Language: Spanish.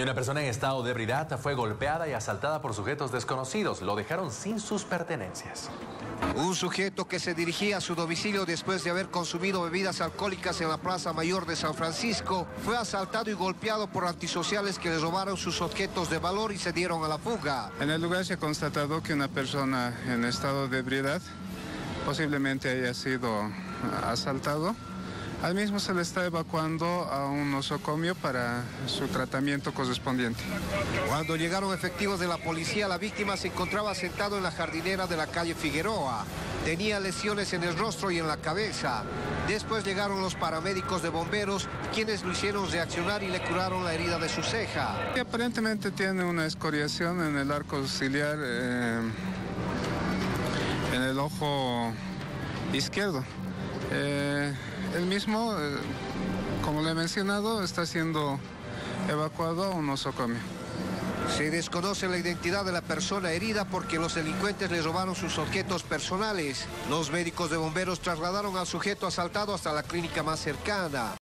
Y una persona en estado de ebriedad fue golpeada y asaltada por sujetos desconocidos. Lo dejaron sin sus pertenencias. Un sujeto que se dirigía a su domicilio después de haber consumido bebidas alcohólicas en la Plaza Mayor de San Francisco fue asaltado y golpeado por antisociales que le robaron sus objetos de valor y se dieron a la fuga. En el lugar se ha constatado que una persona en estado de ebriedad posiblemente haya sido asaltado al mismo se le está evacuando a un nosocomio para su tratamiento correspondiente. Cuando llegaron efectivos de la policía, la víctima se encontraba sentado en la jardinera de la calle Figueroa. Tenía lesiones en el rostro y en la cabeza. Después llegaron los paramédicos de bomberos, quienes lo hicieron reaccionar y le curaron la herida de su ceja. Y aparentemente tiene una escoriación en el arco ciliar, eh, en el ojo izquierdo. Eh, el mismo, eh, como le he mencionado, está siendo evacuado a un nosocomio. Se desconoce la identidad de la persona herida porque los delincuentes le robaron sus objetos personales. Los médicos de bomberos trasladaron al sujeto asaltado hasta la clínica más cercana.